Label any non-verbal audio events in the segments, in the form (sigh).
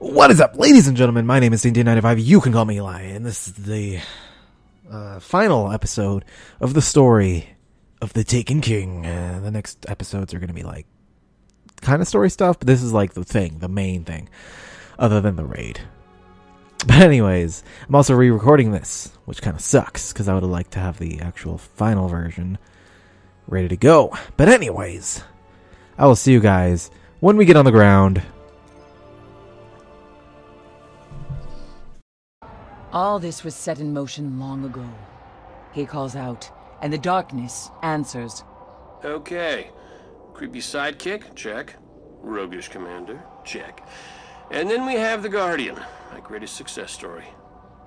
What is up, ladies and gentlemen? My name is D95. You can call me Eli, and this is the uh, final episode of the story of the Taken King. Uh, the next episodes are going to be like kind of story stuff, but this is like the thing, the main thing, other than the raid. But anyways, I'm also re-recording this, which kind of sucks because I would have liked to have the actual final version ready to go. But anyways, I will see you guys when we get on the ground. All this was set in motion long ago. He calls out, and the darkness answers. Okay. Creepy sidekick? Check. Roguish commander? Check. And then we have the Guardian, my greatest success story.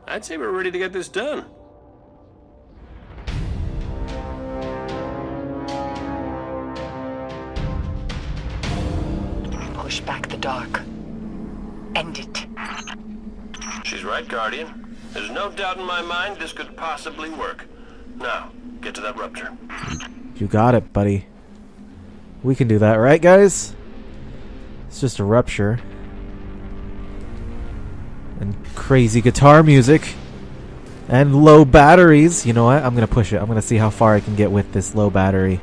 I'd say we're ready to get this done. Push back the dark. End it. She's right, Guardian. There's no doubt in my mind this could possibly work. Now, get to that rupture. You got it, buddy. We can do that, right, guys? It's just a rupture. And crazy guitar music. And low batteries. You know what? I'm going to push it. I'm going to see how far I can get with this low battery.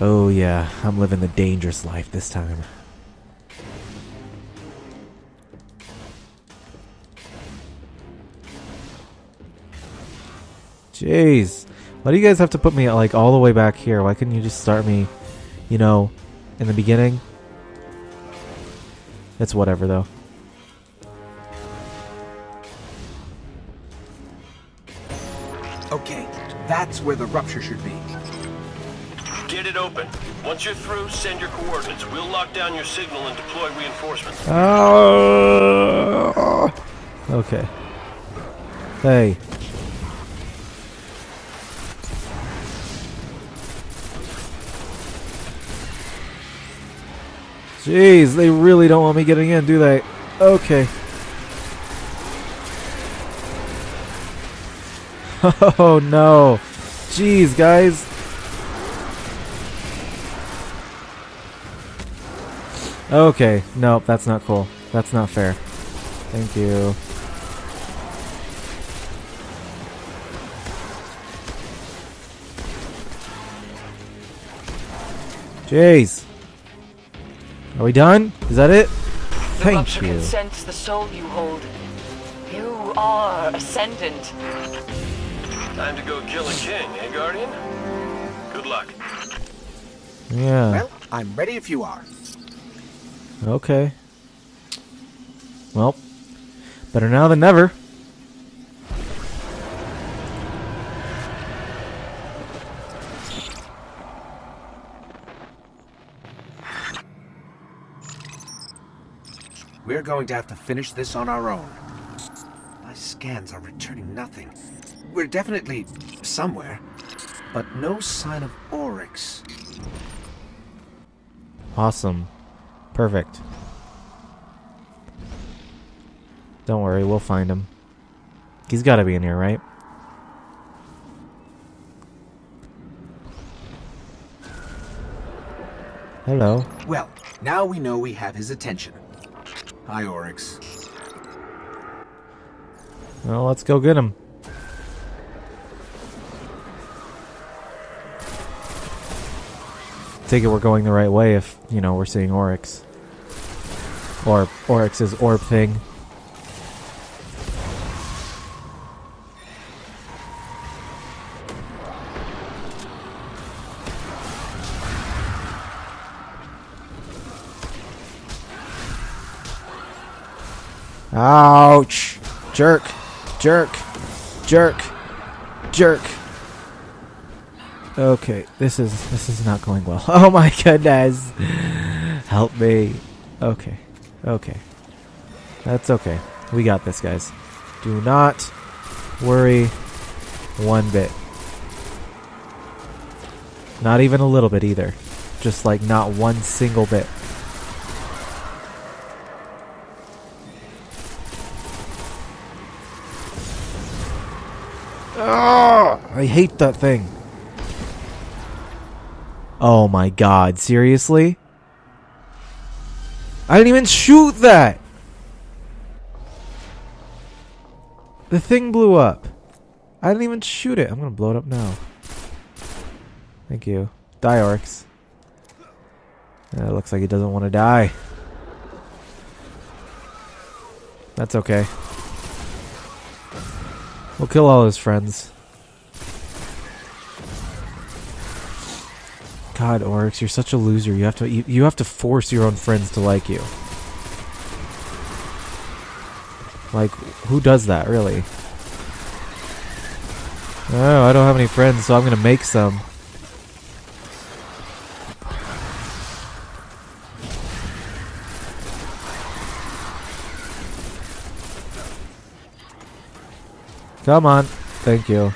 Oh, yeah. I'm living the dangerous life this time. Jeez. Why do you guys have to put me like all the way back here? Why couldn't you just start me, you know, in the beginning? It's whatever though. Okay, that's where the rupture should be. Get it open. Once you're through, send your coordinates. We'll lock down your signal and deploy reinforcements. Oh. Okay. Hey. Jeez, they really don't want me getting in, do they? Okay. (laughs) Oh no. Jeez, guys. Okay, nope, that's not cool. That's not fair. Thank you. Jeez. Are we done? Is that it? The Thank rupture you. can sense the soul you hold. You are ascendant. Time to go kill a king, eh, Guardian? Good luck. Yeah. Well, I'm ready if you are. Okay. Well, better now than never. We're going to have to finish this on our own. My scans are returning nothing. We're definitely somewhere, but no sign of Oryx. Awesome. Perfect. Don't worry, we'll find him. He's got to be in here, right? Hello. Well, now we know we have his attention. Hi, Oryx. Well, let's go get him. Take it we're going the right way if, you know, we're seeing Oryx. Or Oryx's orb thing. Ouch! Jerk! Jerk! Jerk! Jerk! Okay, this is this is not going well. (laughs) Oh my goodness! Help me. Okay. Okay. That's okay. We got this, guys. Do not worry one bit. Not even a little bit either. Just like not one single bit. I hate that thing. Oh my god, seriously? I didn't even shoot that! The thing blew up. I didn't even shoot it. I'm gonna blow it up now. Thank you. Die, Oryx. Uh, looks like he doesn't want to die. That's okay. We'll kill all his friends. God, Oryx, you're such a loser. You have to you, you have to force your own friends to like you. Like, who does that, really? Oh, I don't have any friends, so I'm gonna make some. Come on. Thank you.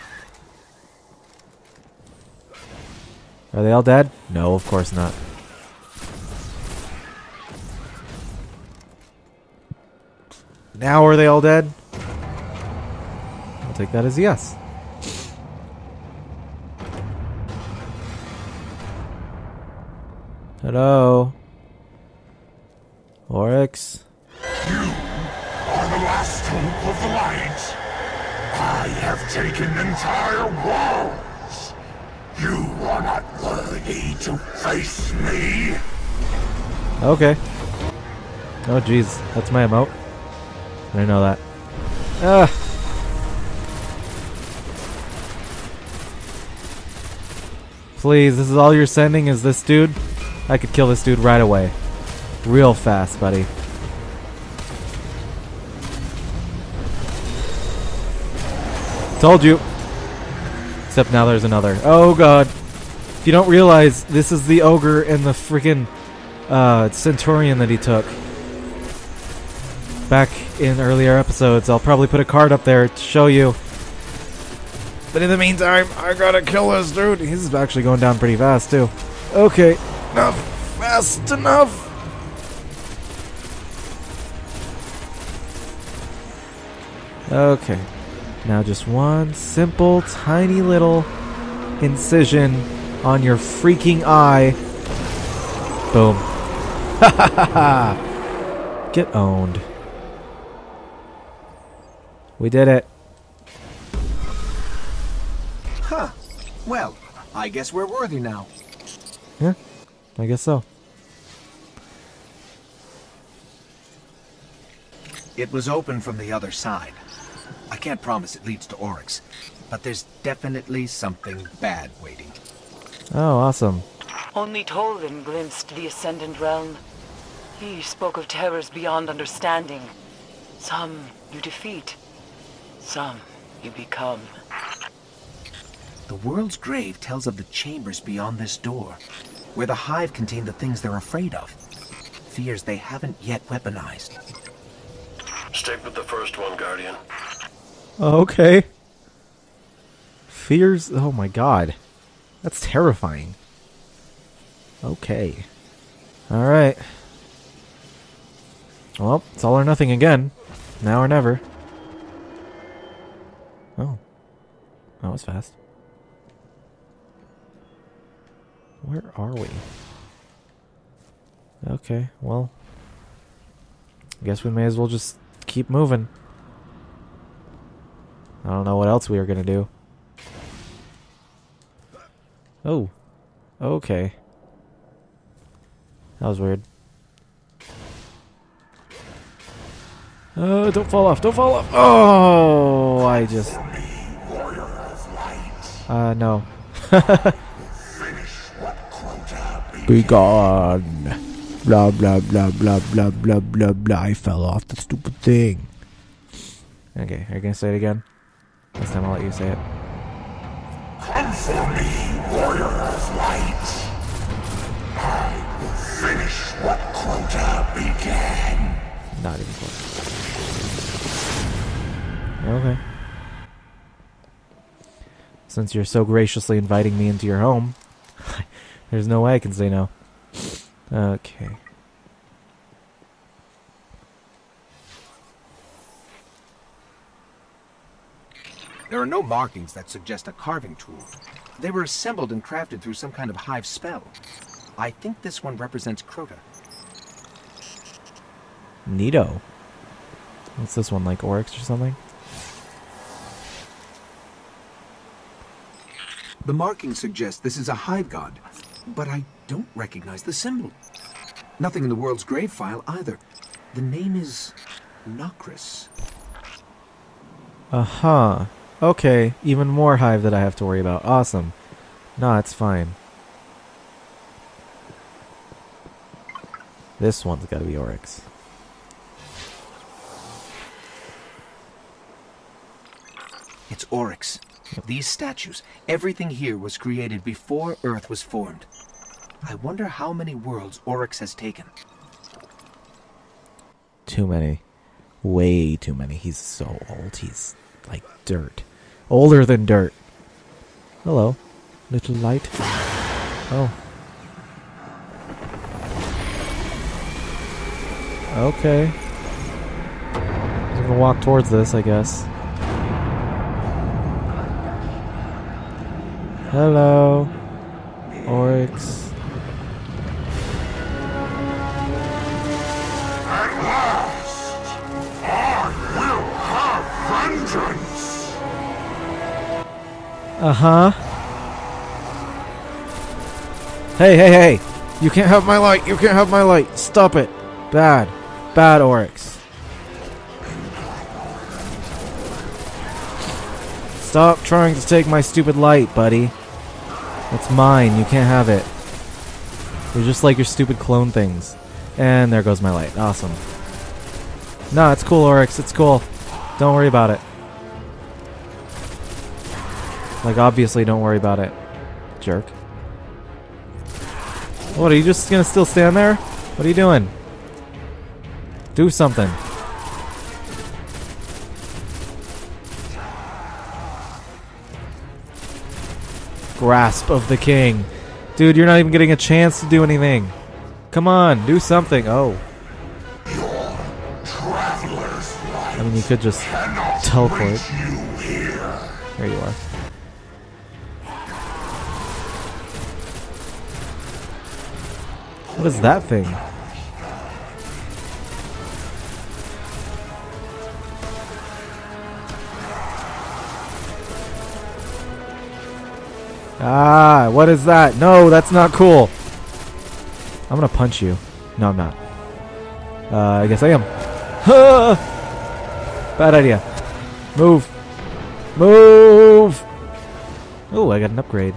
Are they all dead? No, of course not. Now are they all dead? I'll take that as a yes. Hello? Okay. Oh jeez, that's my emote. I didn't know that. Ah. Please, this is all you're sending is this dude? I could kill this dude right away. Real fast, buddy. Told you. Except now there's another. Oh god. If you don't realize, this is the ogre and the freaking uh, Centurion that he took. Back in earlier episodes. I'll probably put a card up there to show you. But in the meantime, I gotta kill this dude. He's actually going down pretty fast, too. Okay. Enough. Fast enough. Okay. Now just one simple, tiny little incision on your freaking eye. Boom. (laughs) Get owned. We did it. Huh. Well, I guess we're worthy now. Yeah, I guess so. It was open from the other side. I can't promise it leads to Oryx, but there's definitely something bad waiting. Oh, awesome. Only Toland glimpsed the Ascendant Realm. He spoke of terrors beyond understanding. Some you defeat, some you become. The world's grave tells of the chambers beyond this door, where the hive contain the things they're afraid of. Fears they haven't yet weaponized. Stick with the first one, Guardian. Okay. Fears. Oh my god. That's terrifying. Okay. Alright. Well, it's all or nothing again. Now or never. Oh. That was fast. Where are we? Okay, well. I guess we may as well just keep moving. I don't know what else we are gonna do. Oh. Okay. That was weird. Uh, don't fall off. Don't fall off. Oh, I just. Warrior. Uh, no. Finish what Crota began. Be gone. Blah, blah, blah, blah, blah, blah, blah, blah. I fell off the stupid thing. Okay, are you gonna say it again? This time I'll let you say it. Come for me, warrior Not even close. Okay. Since you're so graciously inviting me into your home, (laughs) there's no way I can say no. Okay. There are no markings that suggest a carving tool. They were assembled and crafted through some kind of hive spell. I think this one represents Crota. Neato. What's this one, like Oryx or something? The marking suggests this is a hive god, but I don't recognize the symbol. Nothing in the world's grave file either. The name is Nokris. Uh huh. Okay, even more hive that I have to worry about. Awesome. Nah, it's fine. This one's gotta be Oryx. Oryx. These statues, everything here was created before Earth was formed. I wonder how many worlds Oryx has taken. Too many. Way too many. He's so old. He's like dirt. Older than dirt. Hello. Little light. Oh. Okay. I'm gonna walk towards this, I guess. Hello. Oryx. At last, I will have vengeance. Uh huh. Hey, hey, hey! You can't have my light! You can't have my light! Stop it! Bad. Bad Oryx. Stop trying to take my stupid light, buddy. It's mine. You can't have it. You're just like your stupid clone things. And there goes my light. Awesome. Nah, it's cool, Oryx. It's cool. Don't worry about it. Like, obviously, don't worry about it. Jerk. What, are you just gonna still stand there? What are you doing? Do something. Grasp of the king. Dude, you're not even getting a chance to do anything. Come on, do something. Oh. I mean, you could just teleport. you here. There you are. What is that thing? Ah, what is that? No, that's not cool. I'm gonna punch you. No, I'm not. Uh, I guess I am. (laughs) Bad idea. Move. Move! Oh, I got an upgrade.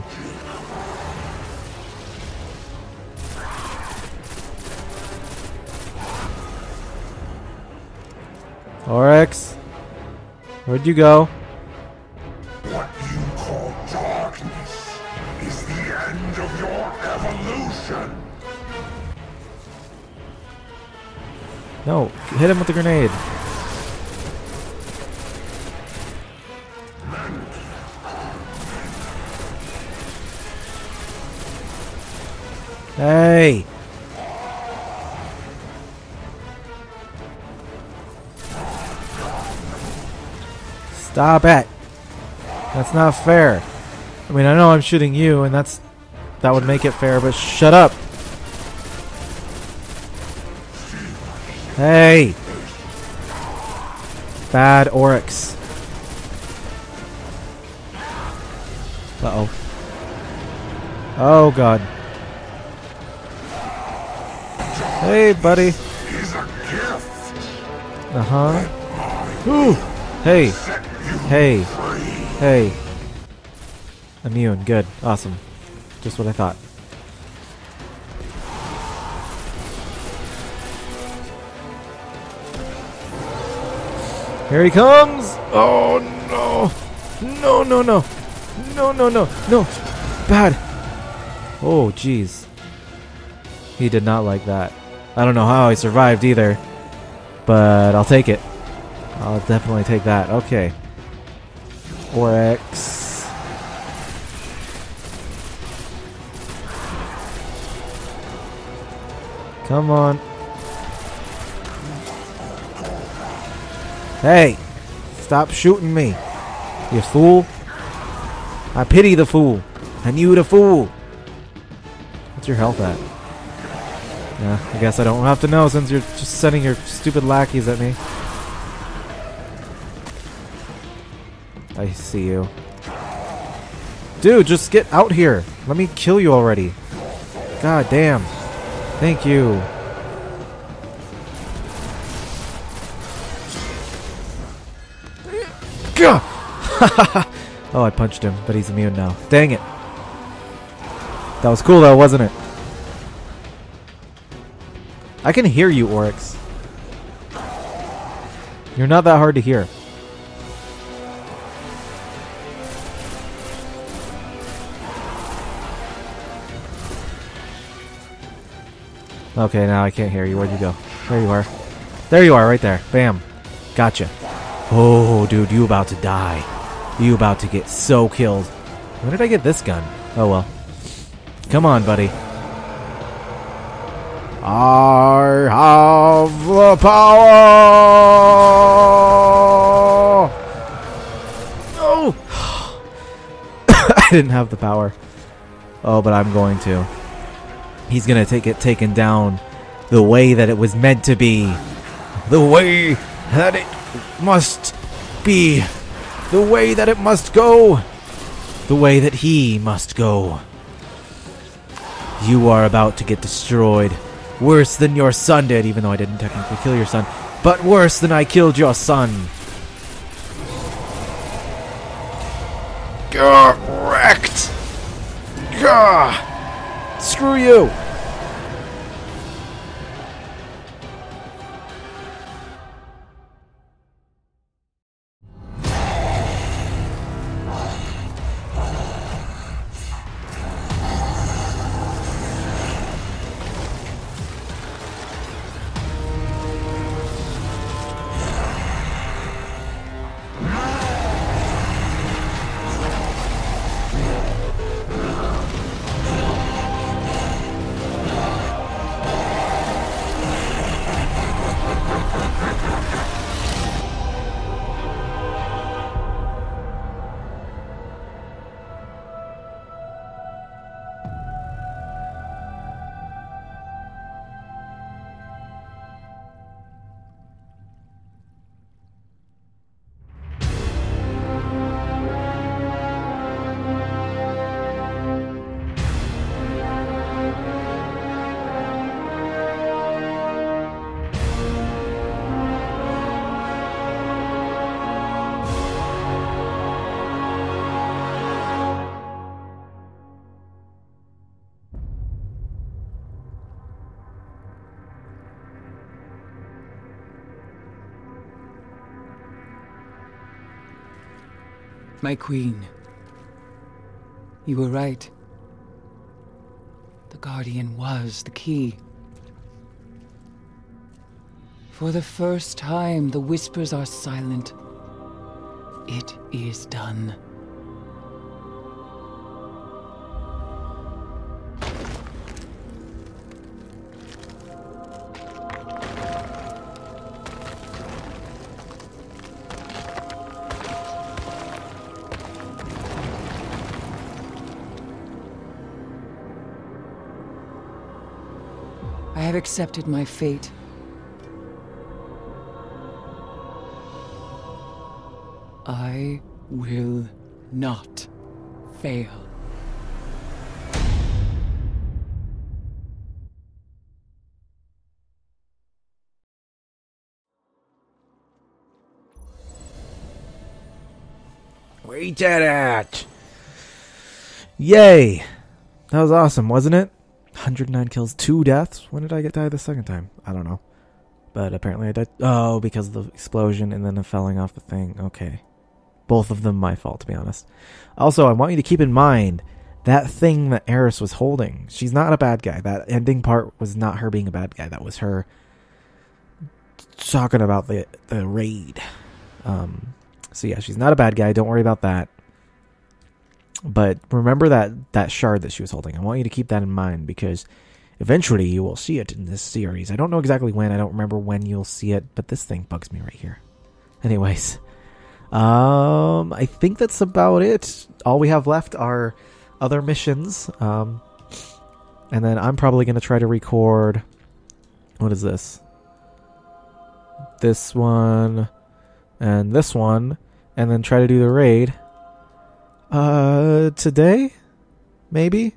Oryx? Where'd you go? What you call darkness is the end of your evolution. No, hit him with the grenade. Hey! Stop it! That's not fair. I mean, I know I'm shooting you, and that's that would make it fair, but shut up! Hey! Bad Oryx. Uh oh. God. Hey, buddy. Is a gift. Uh huh. Ooh. Hey. Hey. Hey. Immune. Good. Awesome. Just what I thought. Here he comes! Oh no! No, no, no! No, no, no! No! Bad! Oh, jeez. He did not like that. I don't know how he survived either. But I'll take it. I'll definitely take that. Okay. Oryx. Come on. Hey! Stop shooting me! You fool! I pity the fool! And you the fool! What's your health at? Yeah, I guess I don't have to know since you're just sending your stupid lackeys at me. I see you. Dude, just get out here. Let me kill you already. God damn. Thank you. (laughs) Oh, I punched him, but he's immune now. Dang it. That was cool though, wasn't it? I can hear you, Oryx. You're not that hard to hear. Okay, now I can't hear you. Where'd you go? There you are. There you are, right there. Bam. Gotcha. Oh, dude, you about to die. You about to get so killed. When did I get this gun? Oh, well. Come on, buddy. I have the power! No! (sighs) I didn't have the power. Oh, but I'm going to. He's gonna take it taken down the way that it was meant to be. The way that it must be. The way that it must go. The way that he must go. You are about to get destroyed. Worse than your son did, even though I didn't technically kill your son. But worse than I killed your son. Gah, wrecked. Gah. Screw you. My queen. You were right. The Guardian was the key. For the first time, the whispers are silent. It is done. I have accepted my fate. I will not fail. Dead at? Yay! That was awesome, wasn't it? 109 kills, two deaths. When did I get die the second time? I don't know. But apparently I died. Oh, because of the explosion and then the falling off the thing. Okay. Both of them my fault, to be honest. Also, I want you to keep in mind that thing that Eris was holding. She's not a bad guy. That ending part was not her being a bad guy. That was her talking about the the raid. Um, so yeah, she's not a bad guy. Don't worry about that. But remember that that shard that she was holding. I want you to keep that in mind because eventually you will see it in this series. I don't know exactly when. I don't remember when you'll see it, but this thing bugs me right here. (laughs) Anyways, um, I think that's about it. All we have left are other missions. Um, and then I'm probably going to try to record what is this? This one and this one, and then try to do the raid. Uh, today? Maybe?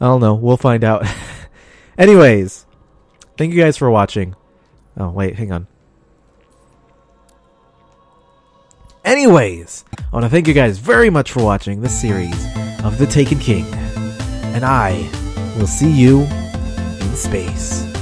I don't know. We'll find out. (laughs) Anyways, thank you guys for watching. Oh, wait, hang on. Anyways, I want to thank you guys very much for watching this series of The Taken King. And I will see you in space.